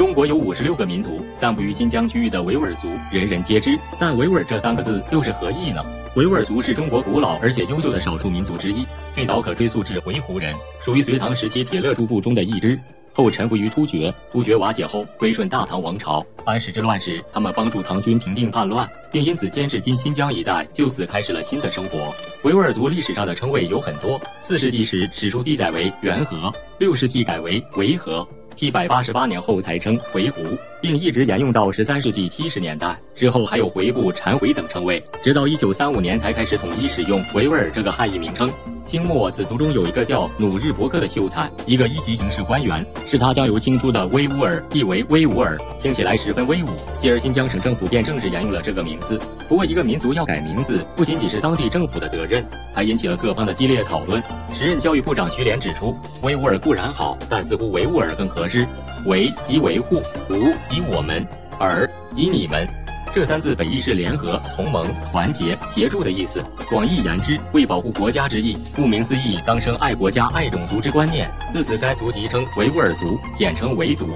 中国有五十六个民族，散布于新疆区域的维吾尔族人人皆知，但维吾尔这三个字又是何意呢？维吾尔族是中国古老而且优秀的少数民族之一，最早可追溯至回鹘人，属于隋唐时期铁勒诸部中的一支。后臣服于突厥，突厥瓦解后归顺大唐王朝。安史之乱时，他们帮助唐军平定叛乱，并因此监视今新疆一带，就此开始了新的生活。维吾尔族历史上的称谓有很多，四世纪时史书记载为元和，六世纪改为维和。七百八十八年后才称回鹘，并一直沿用到十三世纪七十年代。之后还有回部、禅回等称谓，直到一九三五年才开始统一使用维吾尔这个汉译名称。清末此族中有一个叫努日伯克的秀才，一个一级刑事官员，是他将由清初的维吾尔译为威吾尔，听起来十分威武。继而新疆省政府便正式沿用了这个名字。不过一个民族要改名字，不仅仅是当地政府的责任，还引起了各方的激烈讨论。时任教育部长徐连指出，维吾尔固然好，但似乎维吾尔更合适。维即维护，吾即我们，尔即你们。这三字本意是联合、同盟、团结、协助的意思。广义言之，为保护国家之意。顾名思义，当生爱国家、爱种族之观念。自此，该族即称维吾尔族，简称维族。